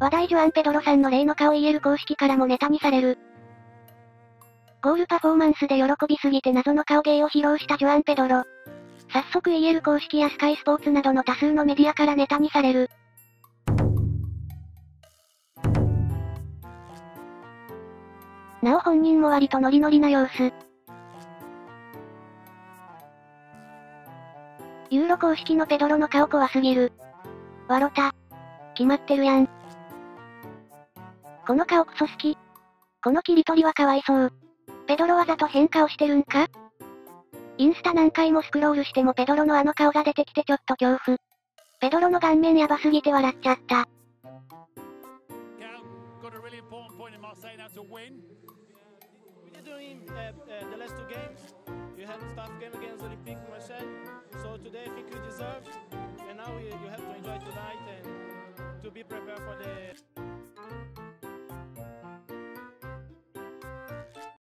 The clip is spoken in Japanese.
話題ジョアン・ペドロさんの例の顔 EL 公式からもネタにされる。ゴールパフォーマンスで喜びすぎて謎の顔芸を披露したジョアン・ペドロ。早速 EL 公式やスカイスポーツなどの多数のメディアからネタにされる。なお本人も割とノリノリな様子。ユーロ公式のペドロの顔怖すぎる。わろた。決まってるやん。この顔クソ好き。この切り取りはかわいそう。ペドロわざと変化をしてるんか？インスタ何回もスクロールしてもペドロのあの顔が出てきてちょっと恐怖。ペドロの顔面やばすぎて笑っちゃった。doing